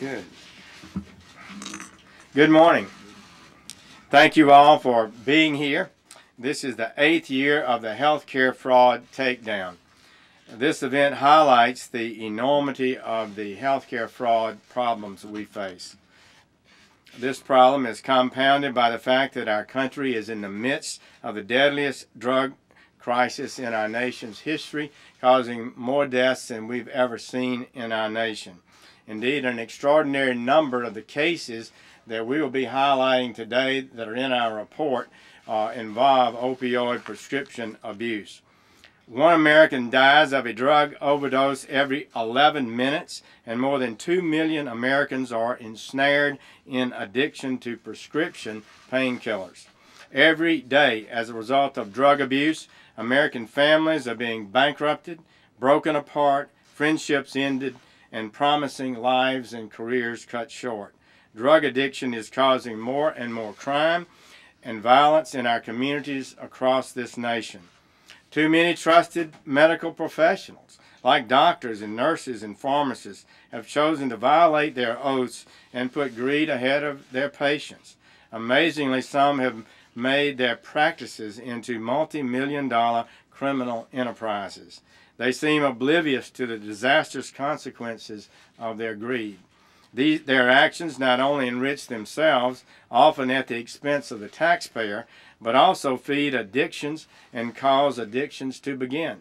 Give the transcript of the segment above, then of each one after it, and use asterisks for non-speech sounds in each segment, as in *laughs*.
Good. Good morning. Thank you all for being here. This is the eighth year of the healthcare fraud takedown. This event highlights the enormity of the healthcare fraud problems we face. This problem is compounded by the fact that our country is in the midst of the deadliest drug crisis in our nation's history, causing more deaths than we've ever seen in our nation. Indeed, an extraordinary number of the cases that we will be highlighting today that are in our report uh, involve opioid prescription abuse. One American dies of a drug overdose every 11 minutes, and more than 2 million Americans are ensnared in addiction to prescription painkillers. Every day, as a result of drug abuse, American families are being bankrupted, broken apart, friendships ended, and promising lives and careers cut short. Drug addiction is causing more and more crime and violence in our communities across this nation. Too many trusted medical professionals, like doctors and nurses and pharmacists, have chosen to violate their oaths and put greed ahead of their patients. Amazingly, some have made their practices into multi-million dollar criminal enterprises. They seem oblivious to the disastrous consequences of their greed. These, their actions not only enrich themselves, often at the expense of the taxpayer, but also feed addictions and cause addictions to begin.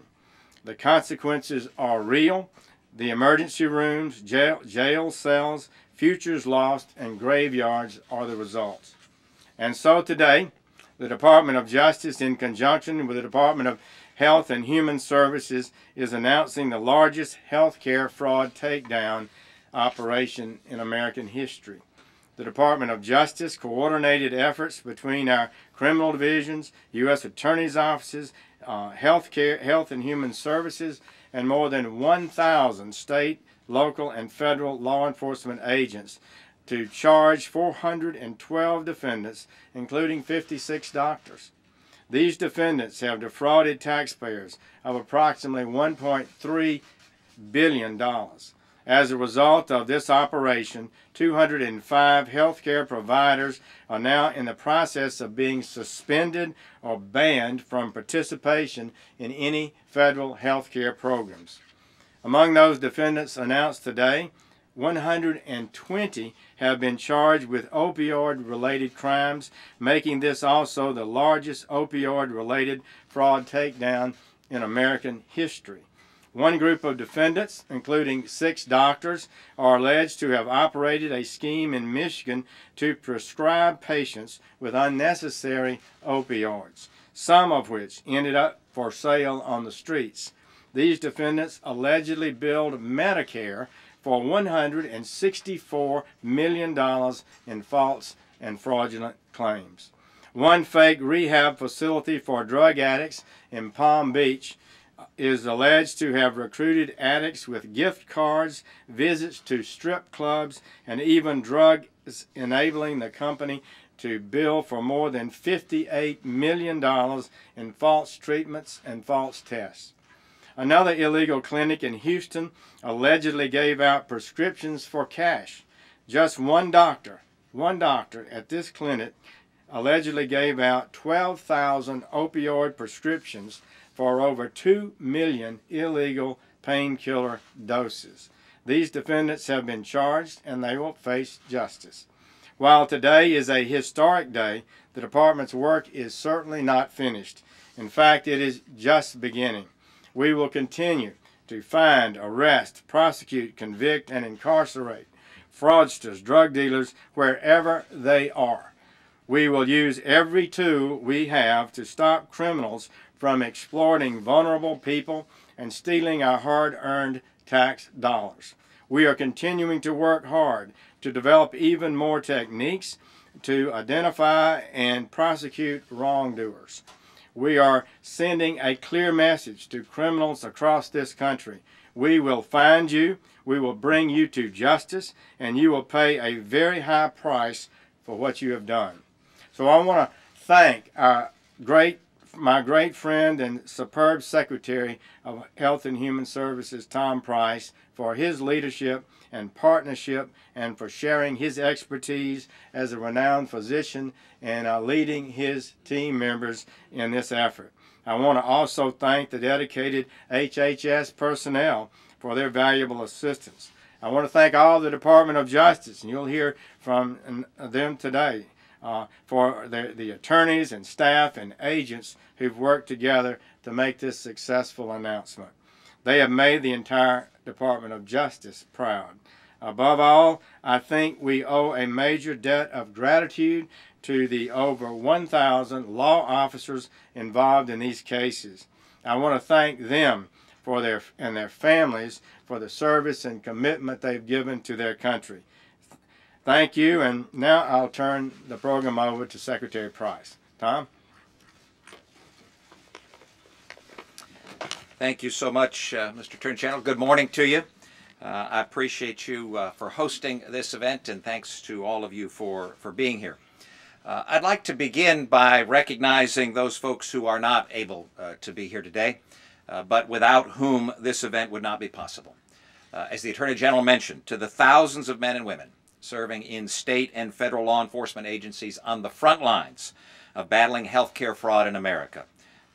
The consequences are real. The emergency rooms, jail, jail cells, futures lost, and graveyards are the results. And so today, the Department of Justice, in conjunction with the Department of Health and Human Services, is announcing the largest healthcare fraud takedown operation in American history. The Department of Justice coordinated efforts between our criminal divisions, U.S. Attorney's offices, uh, health, care, health and Human Services, and more than 1,000 state, local, and federal law enforcement agents to charge 412 defendants, including 56 doctors. These defendants have defrauded taxpayers of approximately $1.3 billion. As a result of this operation, 205 healthcare providers are now in the process of being suspended or banned from participation in any federal healthcare programs. Among those defendants announced today, 120 have been charged with opioid related crimes, making this also the largest opioid related fraud takedown in American history. One group of defendants, including six doctors, are alleged to have operated a scheme in Michigan to prescribe patients with unnecessary opioids, some of which ended up for sale on the streets. These defendants allegedly billed Medicare for $164 million in false and fraudulent claims. One fake rehab facility for drug addicts in Palm Beach is alleged to have recruited addicts with gift cards, visits to strip clubs, and even drugs enabling the company to bill for more than $58 million in false treatments and false tests. Another illegal clinic in Houston allegedly gave out prescriptions for cash. Just one doctor, one doctor at this clinic allegedly gave out 12,000 opioid prescriptions for over 2 million illegal painkiller doses. These defendants have been charged and they will face justice. While today is a historic day, the department's work is certainly not finished. In fact, it is just beginning. We will continue to find, arrest, prosecute, convict, and incarcerate fraudsters, drug dealers, wherever they are. We will use every tool we have to stop criminals from exploiting vulnerable people and stealing our hard-earned tax dollars. We are continuing to work hard to develop even more techniques to identify and prosecute wrongdoers. We are sending a clear message to criminals across this country. We will find you, we will bring you to justice, and you will pay a very high price for what you have done. So I want to thank our great my great friend and superb Secretary of Health and Human Services, Tom Price, for his leadership and partnership and for sharing his expertise as a renowned physician and uh, leading his team members in this effort. I want to also thank the dedicated HHS personnel for their valuable assistance. I want to thank all the Department of Justice, and you'll hear from them today, uh, for the, the attorneys and staff and agents who've worked together to make this successful announcement. They have made the entire Department of Justice proud. Above all, I think we owe a major debt of gratitude to the over 1,000 law officers involved in these cases. I want to thank them for their and their families for the service and commitment they've given to their country. Thank you, and now I'll turn the program over to Secretary Price. Tom? Thank you so much, uh, Mr. Attorney General. Good morning to you. Uh, I appreciate you uh, for hosting this event, and thanks to all of you for, for being here. Uh, I'd like to begin by recognizing those folks who are not able uh, to be here today, uh, but without whom this event would not be possible. As the Attorney General mentioned, to the thousands of men and women serving in state and federal law enforcement agencies on the front lines of battling healthcare fraud in America,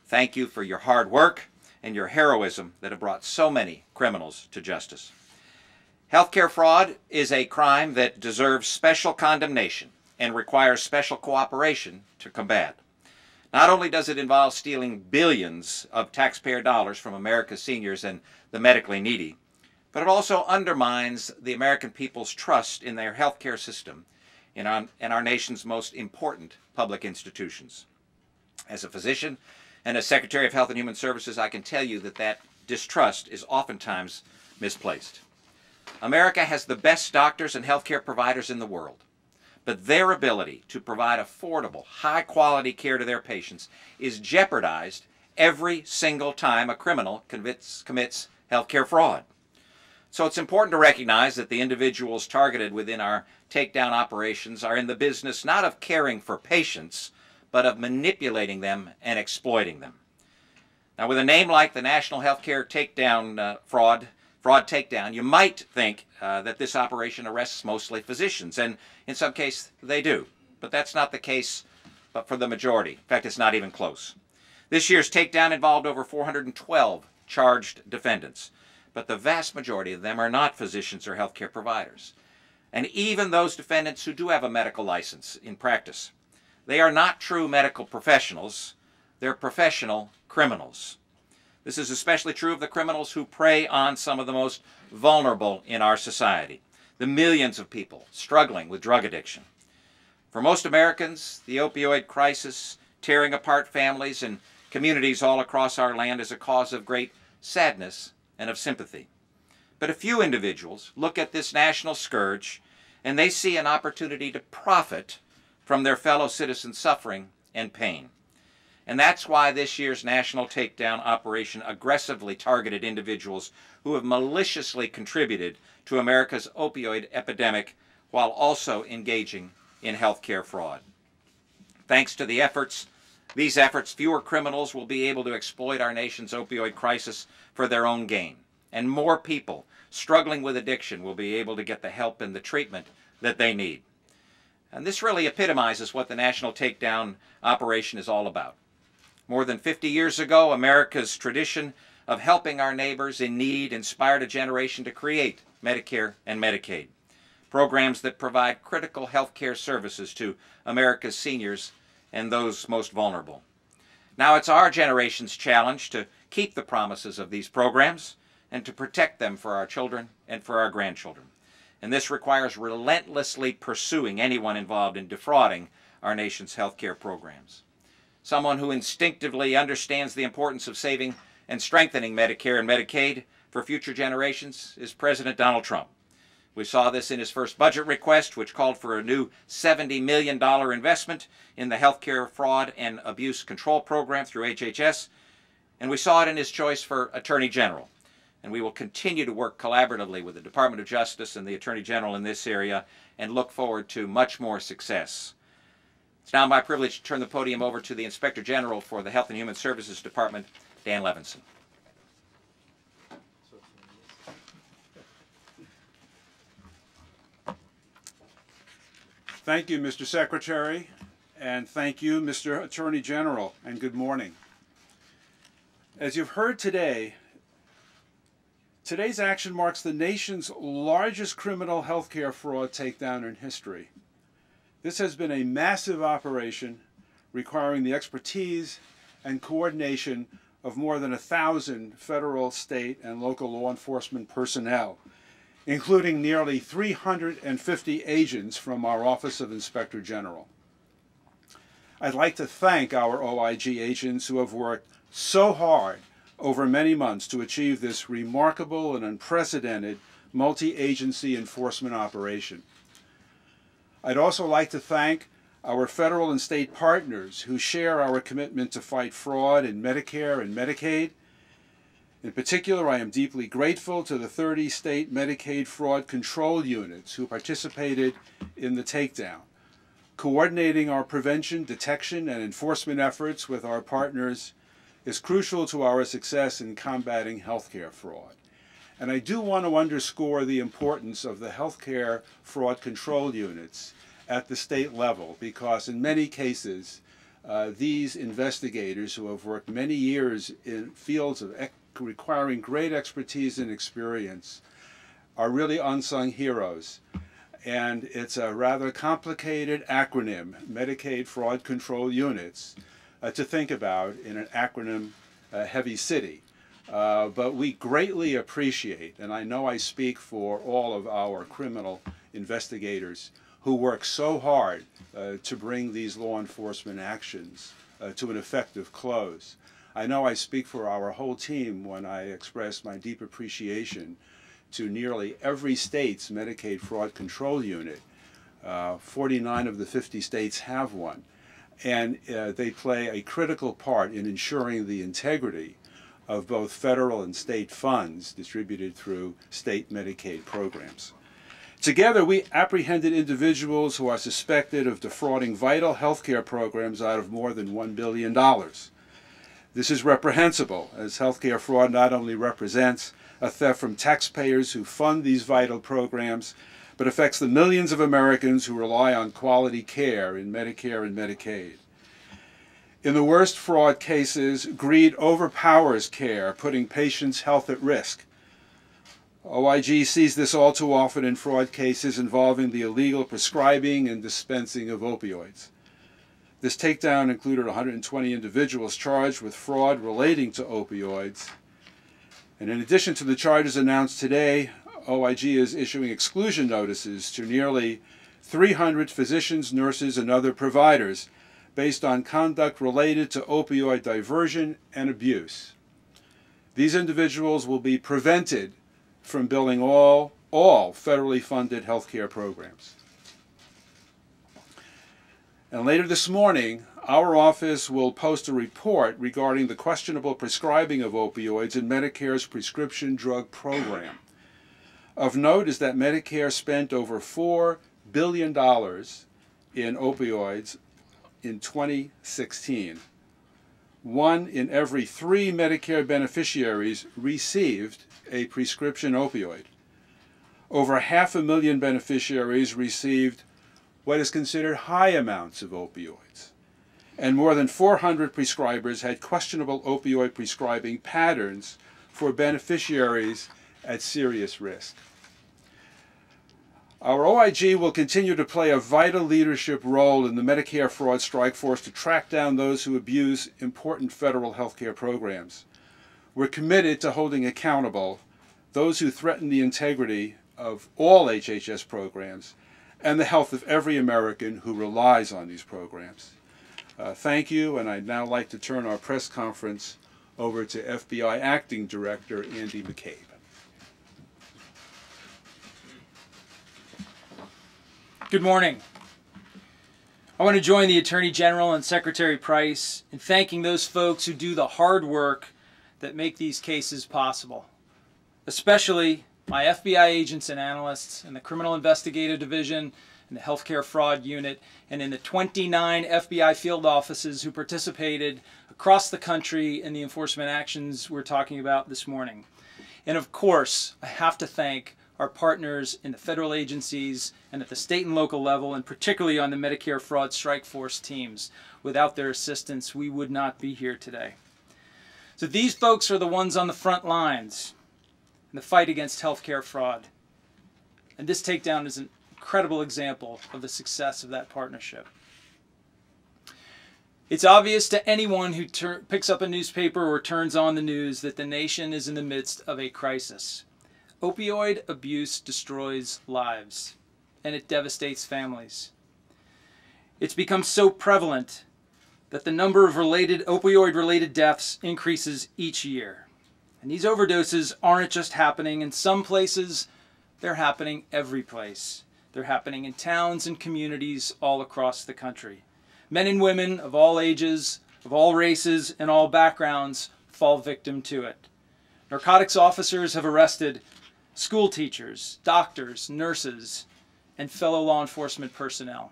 thank you for your hard work and your heroism that have brought so many criminals to justice. Healthcare fraud is a crime that deserves special condemnation and requires special cooperation to combat. Not only does it involve stealing billions of taxpayer dollars from America's seniors and the medically needy, but it also undermines the American people's trust in their healthcare system and our, nation's most important public institutions. As a physician and as Secretary of Health and Human Services, I can tell you that that distrust is oftentimes misplaced. America has the best doctors and healthcare providers in the world but their ability to provide affordable, high quality care to their patients is jeopardized every single time a criminal commits, commits healthcare fraud. So it's important to recognize that the individuals targeted within our takedown operations are in the business not of caring for patients, but of manipulating them and exploiting them. Now, with a name like the National Healthcare Takedown uh, Fraud fraud takedown, you might think uh, that this operation arrests mostly physicians, and in some cases they do. But that's not the case but for the majority. In fact, it's not even close. This year's takedown involved over 412 charged defendants, but the vast majority of them are not physicians or healthcare providers. And even those defendants who do have a medical license in practice, they are not true medical professionals, they're professional criminals. This is especially true of the criminals who prey on some of the most vulnerable in our society, the millions of people struggling with drug addiction. For most Americans, the opioid crisis, tearing apart families and communities all across our land, is a cause of great sadness and of sympathy. But a few individuals look at this national scourge and they see an opportunity to profit from their fellow citizens' suffering and pain. And that's why this year's national takedown operation aggressively targeted individuals who have maliciously contributed to America's opioid epidemic while also engaging in healthcare fraud. Thanks to the efforts, these efforts, fewer criminals will be able to exploit our nation's opioid crisis for their own gain. And more people struggling with addiction will be able to get the help and the treatment that they need. And this really epitomizes what the National Takedown operation is all about. More than 50 years ago, America's tradition of helping our neighbors in need inspired a generation to create Medicare and Medicaid, programs that provide critical health care services to America's seniors and those most vulnerable. Now it's our generation's challenge to keep the promises of these programs and to protect them for our children and for our grandchildren. And this requires relentlessly pursuing anyone involved in defrauding our nation's health care programs someone who instinctively understands the importance of saving and strengthening Medicare and Medicaid for future generations is President Donald Trump. We saw this in his first budget request, which called for a new $70 million investment in the healthcare fraud and abuse control program through HHS. And we saw it in his choice for Attorney General. And we will continue to work collaboratively with the Department of Justice and the Attorney General in this area and look forward to much more success. It's now my privilege to turn the podium over to the Inspector General for the Health and Human Services Department, Dan Levinson. Thank you, Mr. Secretary, and thank you, Mr. Attorney General, and good morning. As you've heard today, today's action marks the nation's largest criminal healthcare fraud takedown in history. This has been a massive operation requiring the expertise and coordination of more than a thousand federal, state, and local law enforcement personnel including nearly 350 agents from our Office of Inspector General. I'd like to thank our OIG agents who have worked so hard over many months to achieve this remarkable and unprecedented multi-agency enforcement operation. I'd also like to thank our federal and state partners who share our commitment to fight fraud in Medicare and Medicaid in particular, I am deeply grateful to the 30 state Medicaid fraud control units who participated in the takedown. Coordinating our prevention, detection, and enforcement efforts with our partners is crucial to our success in combating healthcare fraud. And I do want to underscore the importance of the healthcare fraud control units at the state level because in many cases, uh, these investigators who have worked many years in fields of requiring great expertise and experience are really unsung heroes. And it's a rather complicated acronym, Medicaid Fraud Control Units, to think about in an acronym uh, heavy city. Uh, but we greatly appreciate, and I know I speak for all of our criminal investigators who work so hard uh, to bring these law enforcement actions uh, to an effective close. I know I speak for our whole team when I express my deep appreciation to nearly every state's Medicaid fraud control unit. Uh, 49 of the 50 states have one. And uh, they play a critical part in ensuring the integrity of both federal and state funds distributed through state Medicaid programs. Together, we apprehended individuals who are suspected of defrauding vital health care programs out of more than $1 billion. This is reprehensible, as healthcare fraud not only represents a theft from taxpayers who fund these vital programs, but affects the millions of Americans who rely on quality care in Medicare and Medicaid. In the worst fraud cases, greed overpowers care, putting patients' health at risk. OIG sees this all too often in fraud cases involving the illegal prescribing and dispensing of opioids. This takedown included 120 individuals charged with fraud relating to opioids. And in addition to the charges announced today, OIG is issuing exclusion notices to nearly 300 physicians, nurses, and other providers based on conduct related to opioid diversion and abuse. These individuals will be prevented from billing all, all federally funded healthcare programs. And later this morning, our office will post a report regarding the questionable prescribing of opioids in Medicare's prescription drug program. Of note is that Medicare spent over $4 billion in opioids in 2016. One in every three Medicare beneficiaries received a prescription opioid. Over half a million beneficiaries received what is considered high amounts of opioids. And more than 400 prescribers had questionable opioid prescribing patterns for beneficiaries at serious risk. Our OIG will continue to play a vital leadership role in the Medicare fraud strike force to track down those who abuse important federal health care programs. We're committed to holding accountable those who threaten the integrity of all HHS programs and the health of every American who relies on these programs. Uh, thank you, and I'd now like to turn our press conference over to FBI Acting Director Andy McCabe. Good morning. I want to join the Attorney General and Secretary Price in thanking those folks who do the hard work that make these cases possible, especially my FBI agents and analysts in the Criminal Investigative Division and the healthcare fraud unit, and in the 29 FBI field offices who participated across the country in the enforcement actions we're talking about this morning. And of course, I have to thank our partners in the federal agencies and at the state and local level, and particularly on the Medicare Fraud Strike Force teams. Without their assistance, we would not be here today. So these folks are the ones on the front lines in the fight against healthcare fraud. And this takedown is an incredible example of the success of that partnership. It's obvious to anyone who picks up a newspaper or turns on the news that the nation is in the midst of a crisis. Opioid abuse destroys lives and it devastates families. It's become so prevalent that the number of related opioid related deaths increases each year. And these overdoses aren't just happening in some places, they're happening every place. They're happening in towns and communities all across the country. Men and women of all ages, of all races, and all backgrounds fall victim to it. Narcotics officers have arrested school teachers, doctors, nurses, and fellow law enforcement personnel.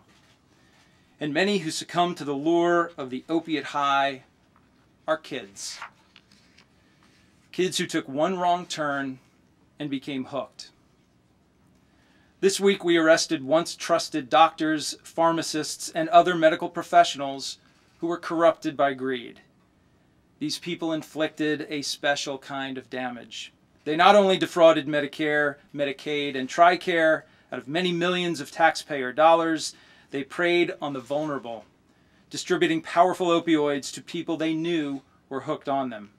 And many who succumb to the lure of the opiate high are kids. Kids who took one wrong turn and became hooked. This week, we arrested once trusted doctors, pharmacists, and other medical professionals who were corrupted by greed. These people inflicted a special kind of damage. They not only defrauded Medicare, Medicaid, and TRICARE out of many millions of taxpayer dollars, they preyed on the vulnerable, distributing powerful opioids to people they knew were hooked on them.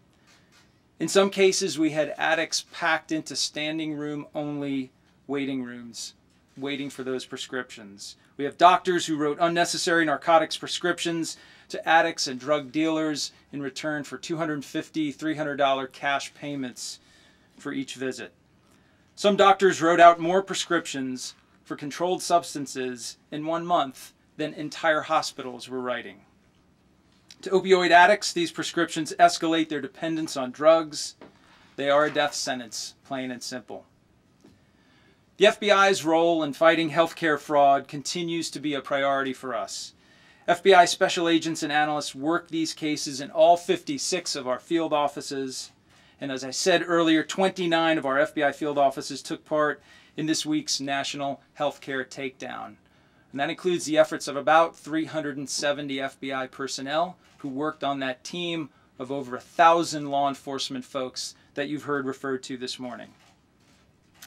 In some cases, we had addicts packed into standing room only waiting rooms, waiting for those prescriptions. We have doctors who wrote unnecessary narcotics prescriptions to addicts and drug dealers in return for $250, $300 cash payments for each visit. Some doctors wrote out more prescriptions for controlled substances in one month than entire hospitals were writing. To opioid addicts, these prescriptions escalate their dependence on drugs. They are a death sentence, plain and simple. The FBI's role in fighting healthcare fraud continues to be a priority for us. FBI special agents and analysts work these cases in all 56 of our field offices. And as I said earlier, 29 of our FBI field offices took part in this week's National Healthcare Takedown. And that includes the efforts of about 370 FBI personnel who worked on that team of over a thousand law enforcement folks that you've heard referred to this morning.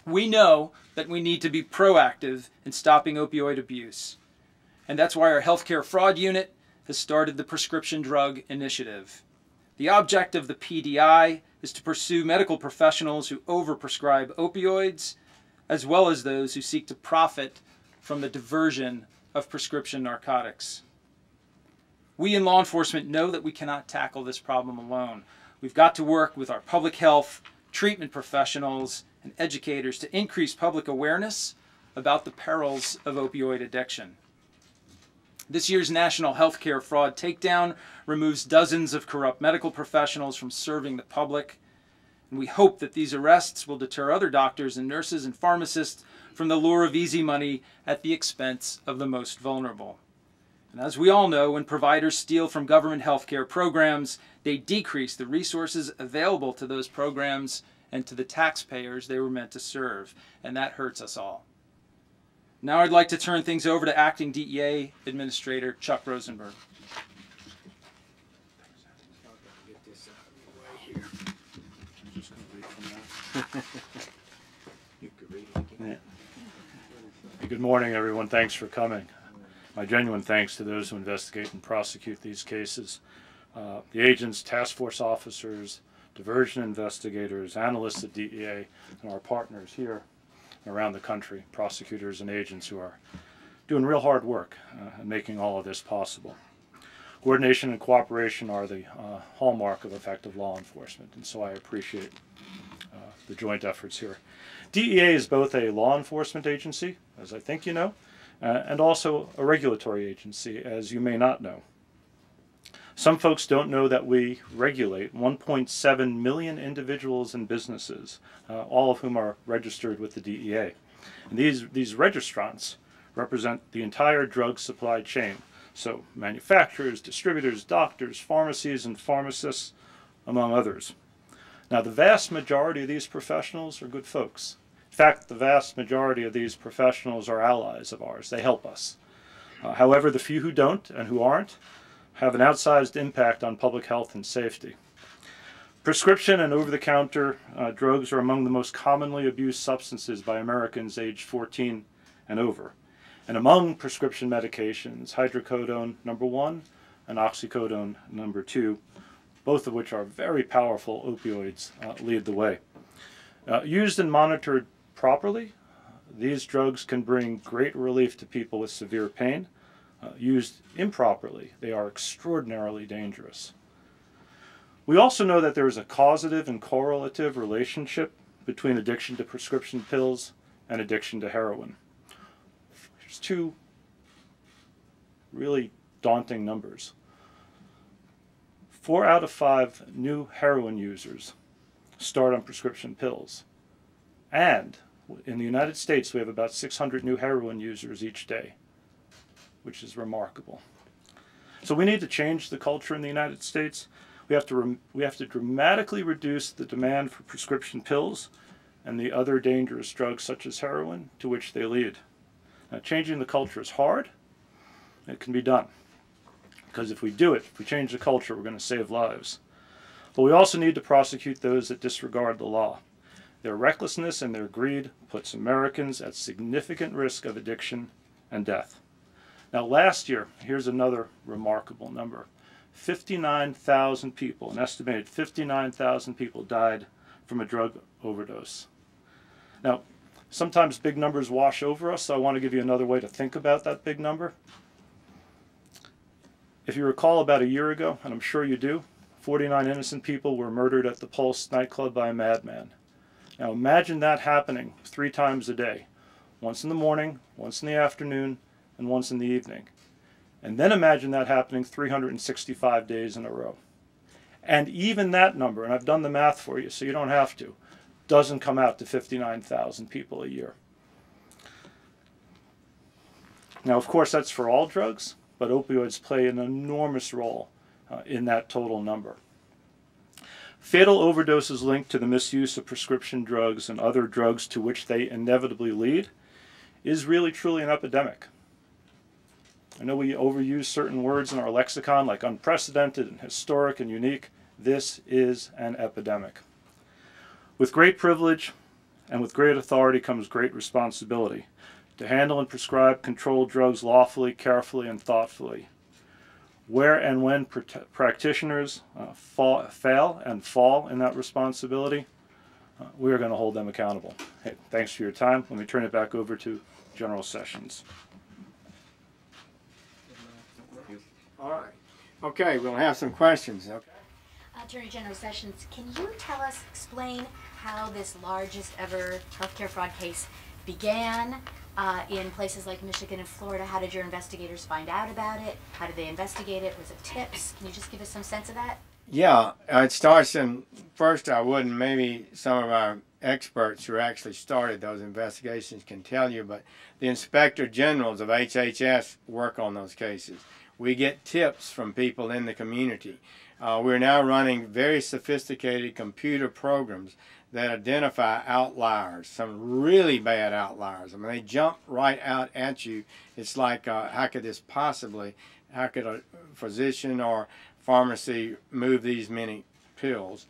We know that we need to be proactive in stopping opioid abuse. And that's why our healthcare fraud unit has started the Prescription Drug Initiative. The object of the PDI is to pursue medical professionals who overprescribe opioids as well as those who seek to profit from the diversion of prescription narcotics. We in law enforcement know that we cannot tackle this problem alone. We've got to work with our public health, treatment professionals, and educators to increase public awareness about the perils of opioid addiction. This year's National Healthcare Fraud Takedown removes dozens of corrupt medical professionals from serving the public and we hope that these arrests will deter other doctors and nurses and pharmacists from the lure of easy money at the expense of the most vulnerable. And as we all know, when providers steal from government healthcare programs, they decrease the resources available to those programs and to the taxpayers they were meant to serve. And that hurts us all. Now I'd like to turn things over to Acting DEA Administrator Chuck Rosenberg. Good morning, everyone. Thanks for coming. My genuine thanks to those who investigate and prosecute these cases. Uh, the agents, task force officers, diversion investigators, analysts at DEA, and our partners here around the country, prosecutors and agents who are doing real hard work uh, and making all of this possible. Coordination and cooperation are the uh, hallmark of effective law enforcement, and so I appreciate uh, the joint efforts here. DEA is both a law enforcement agency, as I think you know, uh, and also a regulatory agency, as you may not know. Some folks don't know that we regulate 1.7 million individuals and businesses, uh, all of whom are registered with the DEA. And these, these registrants represent the entire drug supply chain. So, manufacturers, distributors, doctors, pharmacies, and pharmacists, among others. Now, the vast majority of these professionals are good folks. In fact, the vast majority of these professionals are allies of ours. They help us. Uh, however, the few who don't and who aren't have an outsized impact on public health and safety. Prescription and over the counter uh, drugs are among the most commonly abused substances by Americans aged 14 and over. And among prescription medications, hydrocodone number one and oxycodone number two, both of which are very powerful opioids, uh, lead the way. Uh, used and monitored properly, these drugs can bring great relief to people with severe pain. Uh, used improperly, they are extraordinarily dangerous. We also know that there is a causative and correlative relationship between addiction to prescription pills and addiction to heroin. Here's two really daunting numbers. Four out of five new heroin users start on prescription pills. And in the United States, we have about 600 new heroin users each day, which is remarkable. So we need to change the culture in the United States. We have to, we have to dramatically reduce the demand for prescription pills and the other dangerous drugs such as heroin to which they lead. Now, changing the culture is hard. It can be done. Because if we do it, if we change the culture, we're going to save lives. But we also need to prosecute those that disregard the law. Their recklessness and their greed puts Americans at significant risk of addiction and death. Now, last year, here's another remarkable number 59,000 people, an estimated 59,000 people died from a drug overdose. Now, sometimes big numbers wash over us, so I want to give you another way to think about that big number. If you recall about a year ago, and I'm sure you do, 49 innocent people were murdered at the Pulse nightclub by a madman. Now imagine that happening three times a day. Once in the morning, once in the afternoon, and once in the evening. And then imagine that happening 365 days in a row. And even that number, and I've done the math for you so you don't have to, doesn't come out to 59,000 people a year. Now, of course, that's for all drugs, but opioids play an enormous role uh, in that total number. Fatal overdoses linked to the misuse of prescription drugs and other drugs to which they inevitably lead is really truly an epidemic. I know we overuse certain words in our lexicon like unprecedented and historic and unique. This is an epidemic. With great privilege and with great authority comes great responsibility to handle and prescribe controlled drugs lawfully, carefully, and thoughtfully. Where and when pr practitioners uh, fall, fail and fall in that responsibility, uh, we are going to hold them accountable. Hey, thanks for your time. Let me turn it back over to General Sessions. All right. Okay, we'll have some questions. Okay. Attorney General Sessions, can you tell us, explain how this largest ever healthcare fraud case began uh, in places like Michigan and Florida? How did your investigators find out about it? How did they investigate it? Was it tips? Can you just give us some sense of that? Yeah, uh, it starts in first. I wouldn't. Maybe some of our experts who actually started those investigations can tell you, but the inspector generals of HHS work on those cases. We get tips from people in the community. Uh, we're now running very sophisticated computer programs that identify outliers, some really bad outliers. I mean, they jump right out at you. It's like, uh, how could this possibly, how could a physician or pharmacy move these many pills?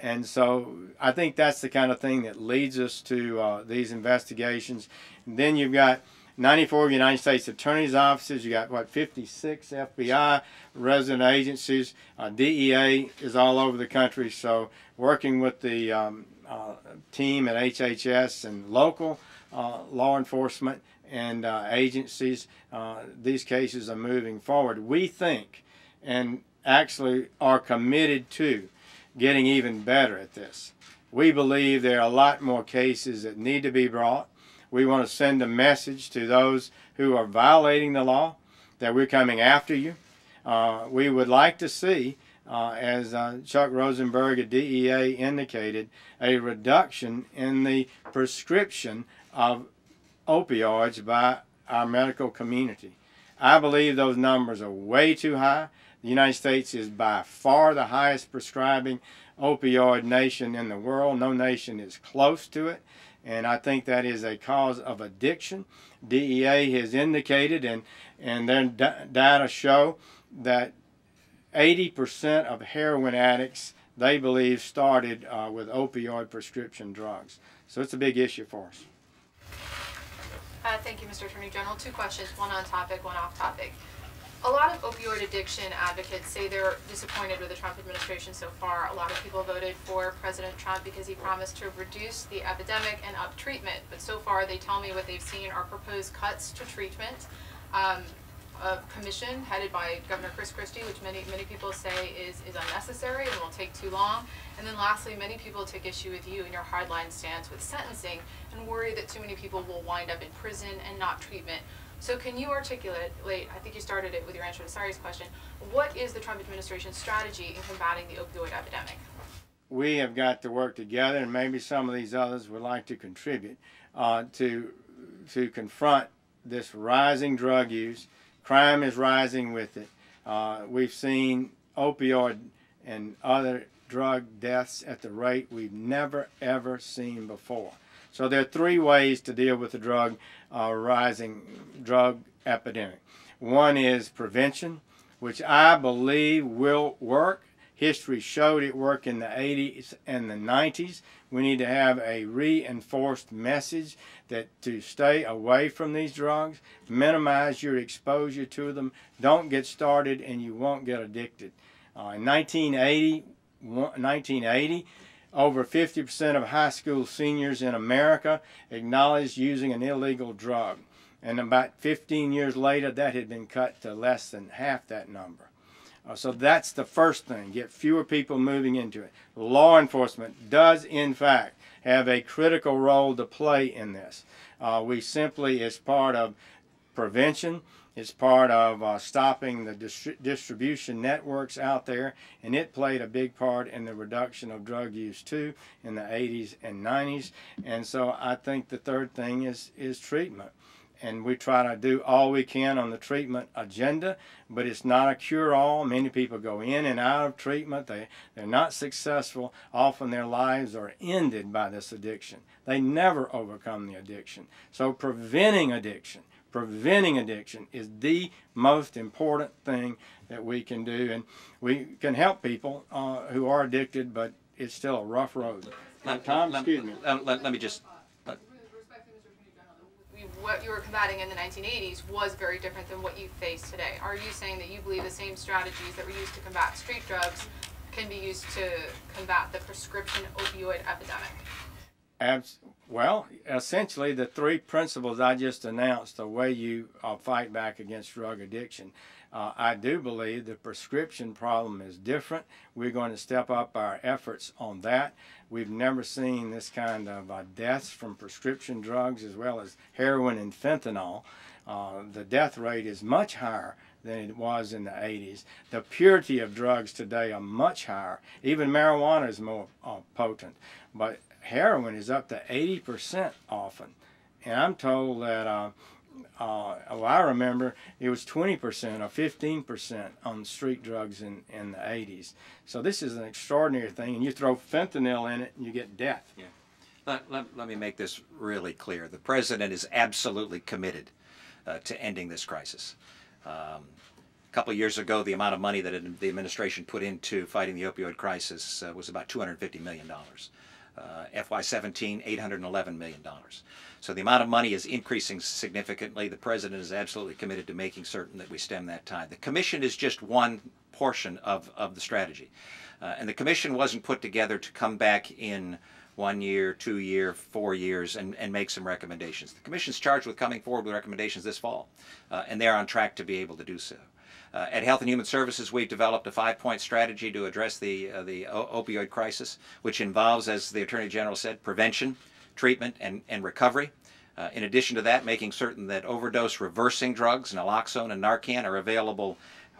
And so I think that's the kind of thing that leads us to uh, these investigations. And then you've got 94 United States Attorney's offices. You got what 56 FBI resident agencies. Uh, DEA is all over the country. So working with the um, uh, team at HHS and local uh, law enforcement and uh, agencies, uh, these cases are moving forward. We think, and actually are committed to, getting even better at this. We believe there are a lot more cases that need to be brought we want to send a message to those who are violating the law that we're coming after you. Uh, we would like to see, uh, as uh, Chuck Rosenberg at DEA indicated, a reduction in the prescription of opioids by our medical community. I believe those numbers are way too high. The United States is by far the highest prescribing opioid nation in the world. No nation is close to it. And I think that is a cause of addiction. DEA has indicated, and, and their data show that 80% of heroin addicts they believe started uh, with opioid prescription drugs. So it's a big issue for us. Uh, thank you, Mr. Attorney General. Two questions, one on topic, one off topic. A lot of opioid addiction advocates say they're disappointed with the Trump administration so far. A lot of people voted for President Trump because he promised to reduce the epidemic and up treatment. But so far, they tell me what they've seen are proposed cuts to treatment. Um, a commission headed by Governor Chris Christie, which many many people say is, is unnecessary and will take too long. And then lastly, many people take issue with you and your hardline stance with sentencing and worry that too many people will wind up in prison and not treatment. So can you articulate, I think you started it with your answer to Sari's question, what is the Trump administration's strategy in combating the opioid epidemic? We have got to work together, and maybe some of these others would like to contribute uh, to, to confront this rising drug use Crime is rising with it. Uh, we've seen opioid and other drug deaths at the rate we've never ever seen before. So there are three ways to deal with the drug uh, rising drug epidemic. One is prevention, which I believe will work. History showed it worked in the 80s and the 90s. We need to have a reinforced message that to stay away from these drugs, minimize your exposure to them, don't get started and you won't get addicted. Uh, in 1980, 1980, over 50% of high school seniors in America acknowledged using an illegal drug. And about 15 years later, that had been cut to less than half that number. Uh, so that's the first thing, get fewer people moving into it. Law enforcement does, in fact, have a critical role to play in this. Uh, we simply, as part of prevention, it's part of uh, stopping the distri distribution networks out there, and it played a big part in the reduction of drug use too in the 80s and 90s. And so I think the third thing is is treatment and we try to do all we can on the treatment agenda, but it's not a cure-all. Many people go in and out of treatment. They, they're not successful. Often their lives are ended by this addiction. They never overcome the addiction. So preventing addiction, preventing addiction is the most important thing that we can do. And we can help people uh, who are addicted, but it's still a rough road. Let, Tom, excuse me. Let, let, let me just what you were combating in the 1980s was very different than what you face today. Are you saying that you believe the same strategies that were used to combat street drugs can be used to combat the prescription opioid epidemic? Abs- well, essentially, the three principles I just announced the way you uh, fight back against drug addiction. Uh, I do believe the prescription problem is different. We're going to step up our efforts on that. We've never seen this kind of uh, deaths from prescription drugs as well as heroin and fentanyl. Uh, the death rate is much higher than it was in the 80s. The purity of drugs today are much higher. Even marijuana is more uh, potent, but heroin is up to 80% often. And I'm told that uh, uh, well, I remember it was 20% or 15% on street drugs in, in the 80s. So this is an extraordinary thing, and you throw fentanyl in it and you get death. Yeah. Let, let, let me make this really clear. The president is absolutely committed uh, to ending this crisis. Um, a couple of years ago, the amount of money that the administration put into fighting the opioid crisis uh, was about $250 million. Uh, FY17, $811 million. So the amount of money is increasing significantly. The president is absolutely committed to making certain that we stem that tide. The commission is just one portion of, of the strategy. Uh, and the commission wasn't put together to come back in one year, two year, four years, and, and make some recommendations. The commission's charged with coming forward with recommendations this fall, uh, and they're on track to be able to do so. Uh, at Health and Human Services, we've developed a five-point strategy to address the, uh, the opioid crisis, which involves, as the Attorney General said, prevention, treatment, and, and recovery. Uh, in addition to that, making certain that overdose reversing drugs, naloxone and Narcan, are available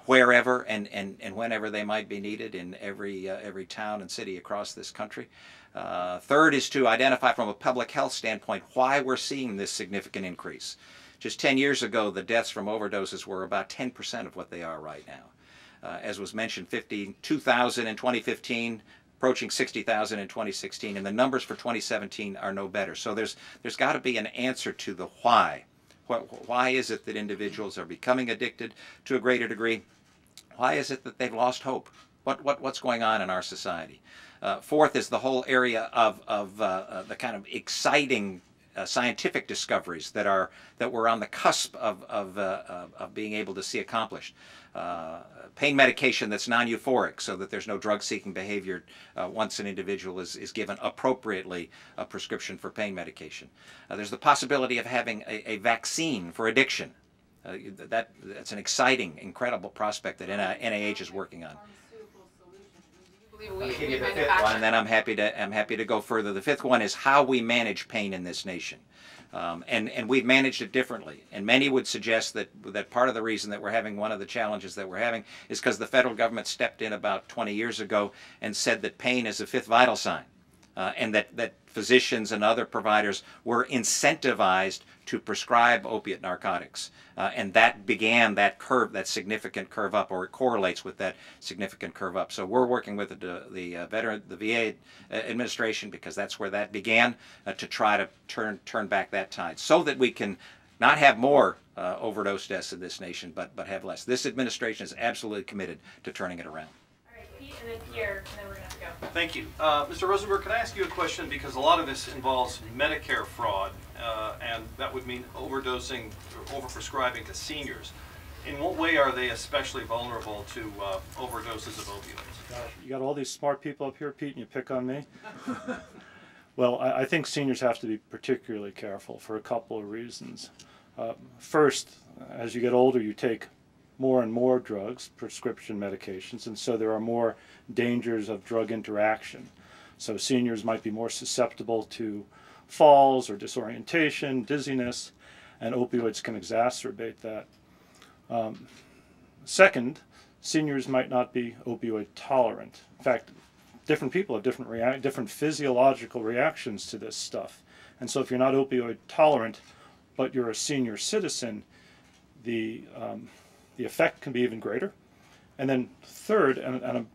wherever and, and, and whenever they might be needed in every, uh, every town and city across this country. Uh, third is to identify from a public health standpoint why we're seeing this significant increase. Just 10 years ago, the deaths from overdoses were about 10% of what they are right now. Uh, as was mentioned, 52,000 in 2015, approaching 60,000 in 2016, and the numbers for 2017 are no better. So there's there's got to be an answer to the why. Why is it that individuals are becoming addicted to a greater degree? Why is it that they've lost hope? What, what, what's going on in our society? Uh, fourth is the whole area of, of uh, uh, the kind of exciting uh, scientific discoveries that are that we're on the cusp of, of, uh, of being able to see accomplished. Uh, pain medication that's non-euphoric so that there's no drug-seeking behavior uh, once an individual is, is given appropriately a prescription for pain medication. Uh, there's the possibility of having a, a vaccine for addiction. Uh, that, that's an exciting, incredible prospect that NIH is working on. And then I'm happy to I'm happy to go further. The fifth one is how we manage pain in this nation. Um, and, and we've managed it differently. And many would suggest that, that part of the reason that we're having one of the challenges that we're having is because the federal government stepped in about 20 years ago and said that pain is a fifth vital sign. Uh, and that, that physicians and other providers were incentivized to prescribe opiate narcotics. Uh, and that began that curve, that significant curve up, or it correlates with that significant curve up. So we're working with the, the uh, veteran, the VA uh, administration, because that's where that began, uh, to try to turn turn back that tide, so that we can not have more uh, overdose deaths in this nation, but but have less. This administration is absolutely committed to turning it around. All right, Pete, and then Pierre, and then we're gonna go. Thank you, uh, Mr. Rosenberg. Can I ask you a question because a lot of this involves Medicare fraud uh, and that would mean overdosing or overprescribing to seniors. In what way are they especially vulnerable to uh, overdoses of opioids? Gosh, you got all these smart people up here, Pete, and you pick on me? *laughs* well, I, I, think seniors have to be particularly careful for a couple of reasons. Uh, first, as you get older, you take more and more drugs, prescription medications, and so there are more dangers of drug interaction. So seniors might be more susceptible to falls or disorientation, dizziness, and opioids can exacerbate that. Um, second, seniors might not be opioid tolerant. In fact, different people have different rea- different physiological reactions to this stuff. And so if you're not opioid tolerant, but you're a senior citizen, the um, the effect can be even greater. And then third, and, and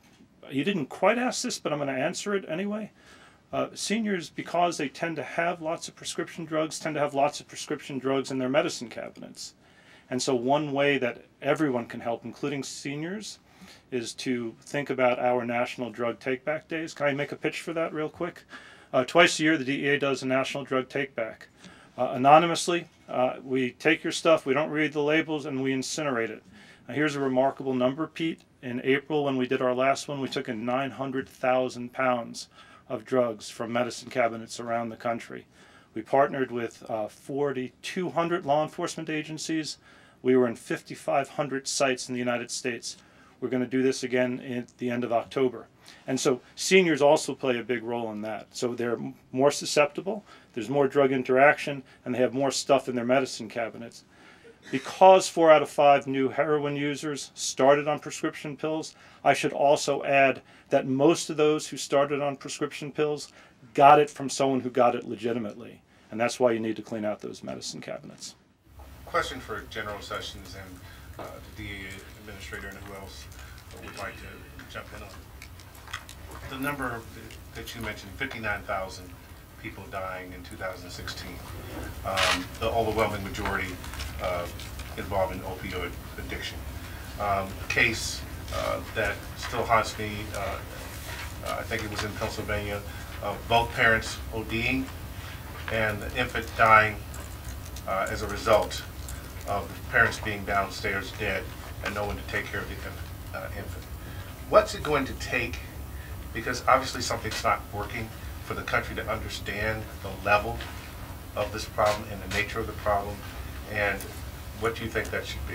you didn't quite ask this, but I'm going to answer it anyway. Uh, seniors, because they tend to have lots of prescription drugs, tend to have lots of prescription drugs in their medicine cabinets. And so, one way that everyone can help, including seniors, is to think about our National Drug Take Back Days. Can I make a pitch for that real quick? Uh, twice a year, the DEA does a National Drug Take Back. Uh, anonymously, uh, we take your stuff, we don't read the labels, and we incinerate it. Now, here's a remarkable number, Pete. In April, when we did our last one, we took in 900,000 pounds of drugs from medicine cabinets around the country. We partnered with uh, 4,200 law enforcement agencies. We were in 5,500 sites in the United States. We're going to do this again at the end of October. And so seniors also play a big role in that. So they're more susceptible, there's more drug interaction, and they have more stuff in their medicine cabinets. Because four out of five new heroin users started on prescription pills, I should also add that most of those who started on prescription pills got it from someone who got it legitimately. And that's why you need to clean out those medicine cabinets. Question for General Sessions and uh, the DA administrator and who else would like to jump in on. The number that you mentioned, 59,000 people dying in 2016, um, the overwhelming majority uh, involved in opioid addiction. Um, a case uh, that still haunts me, uh, I think it was in Pennsylvania, of both parents ODing and the infant dying uh, as a result of the parents being downstairs dead and no one to take care of the uh, infant. What's it going to take, because obviously something's not working, for the country to understand the level of this problem and the nature of the problem and what do you think that should be?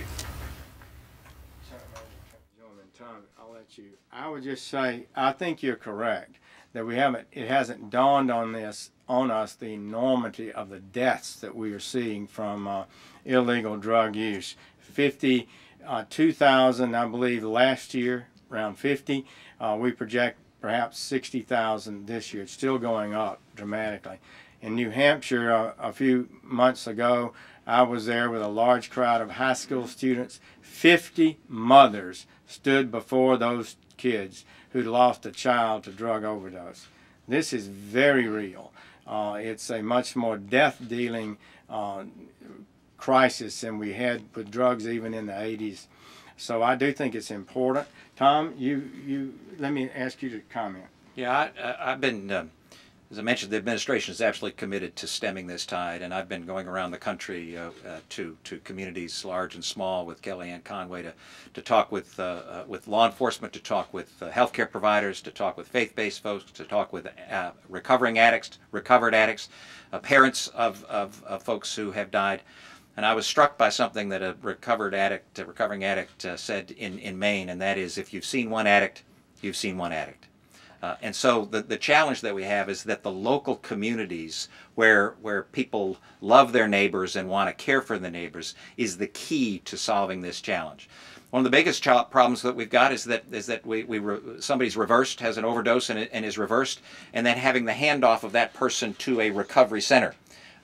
I'll let you. I would just say I think you're correct that we haven't. It hasn't dawned on this on us the enormity of the deaths that we are seeing from uh, illegal drug use. Fifty, uh, 2,000, I believe, last year, around 50. Uh, we project perhaps 60,000 this year. It's still going up dramatically. In New Hampshire, a few months ago, I was there with a large crowd of high school students. 50 mothers stood before those kids who lost a child to drug overdose. This is very real. Uh, it's a much more death dealing uh, crisis than we had with drugs even in the 80s. So I do think it's important. Tom, you, you let me ask you to comment. Yeah, I, I've been, um, as I mentioned, the administration is absolutely committed to stemming this tide, and I've been going around the country uh, uh, to to communities large and small with Kellyanne Conway to to talk with uh, uh, with law enforcement, to talk with uh, healthcare providers, to talk with faith-based folks, to talk with uh, recovering addicts, recovered addicts, parents of, of of folks who have died. And I was struck by something that a recovered addict, a recovering addict, uh, said in, in Maine, and that is, if you've seen one addict, you've seen one addict. Uh, and so the, the challenge that we have is that the local communities where, where people love their neighbors and want to care for the neighbors is the key to solving this challenge. One of the biggest problems that we've got is that is that we, we re- somebody's reversed, has an overdose and, and is reversed, and then having the handoff of that person to a recovery center.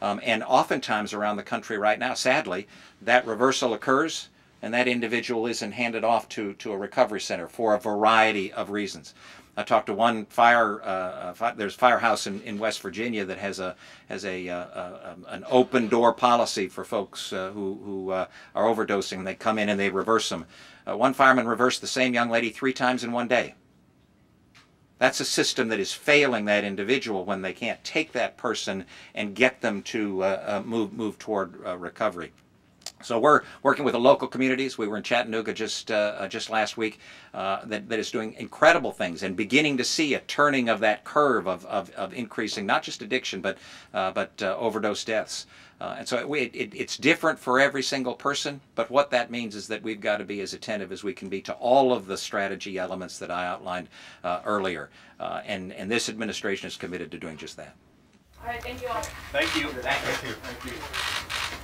Um, and oftentimes around the country right now, sadly, that reversal occurs and that individual isn't handed off to, to a recovery center for a variety of reasons. I talked to one fire. Uh, uh, fi- there's a firehouse in, in West Virginia that has a has a, uh, uh, um, an open door policy for folks uh, who who uh, are overdosing. They come in and they reverse them. One fireman reversed the same young lady three times in one day. That's a system that is failing that individual when they can't take that person and get them to uh, uh, move move toward uh, recovery. So we're working with the local communities. We were in Chattanooga just uh, uh, just last week. Uh, that, that is doing incredible things and beginning to see a turning of that curve of, of, of increasing not just addiction but uh, but overdose deaths. Uh, and so it, it, it's different for every single person. But what that means is that we've got to be as attentive as we can be to all of the strategy elements that I outlined uh, earlier. Uh, and and this administration is committed to doing just that. All right, thank you all. Thank you. Thank you. Thank you.